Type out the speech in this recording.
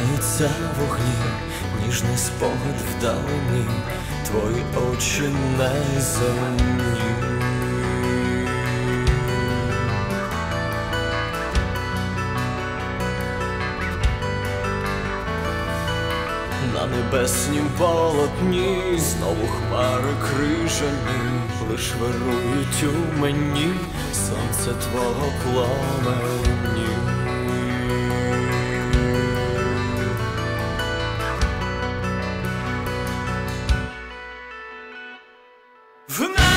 серця вогні, ніжний спогад вдалині, твої очі неземні. На небеснім полотні знову хмари крижані, лиш вирують у мені сонце твого пламені. 그